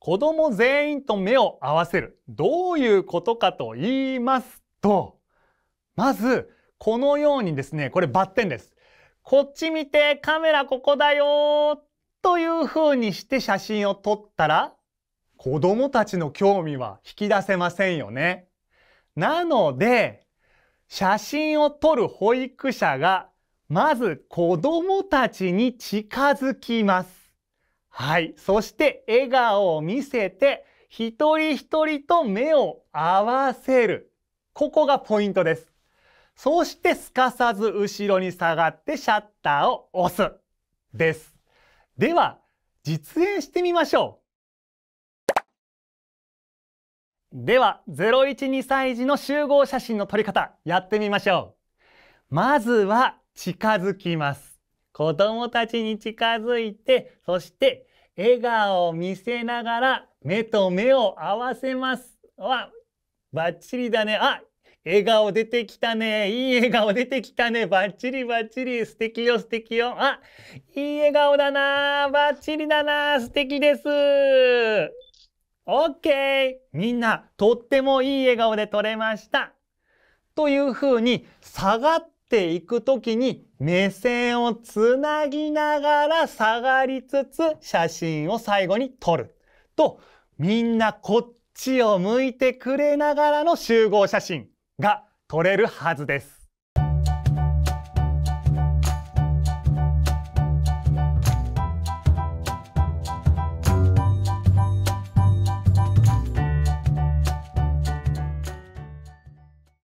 子供全員と目を合わせる。どういうことかと言いますと、まず、このようにですね、これバッテンです。こっち見て、カメラここだよという風にして写真を撮ったら、子供たちの興味は引き出せませんよね。なので、写真を撮る保育者が、まず子供たちに近づきます。はい。そして笑顔を見せて、一人一人と目を合わせる。ここがポイントです。そしてすかさず後ろに下がってシャッターを押す。です。では、実演してみましょう。では、012歳児の集合写真の撮り方、やってみましょう。まずは、近づきます。子供たちに近づいて、そして笑顔を見せながら目と目を合わせます。わ、バッチリだね。あ、笑顔出てきたね。いい笑顔出てきたね。バッチリバッチリ。素敵よ素敵よ。あ、いい笑顔だな。バッチリだな。素敵です。オッケーみんな、とってもいい笑顔で撮れました。というふうに、下がっていくときに目線をつなぎながら下がりつつ写真を最後に撮る。と、みんなこっちを向いてくれながらの集合写真。が撮れるはずです。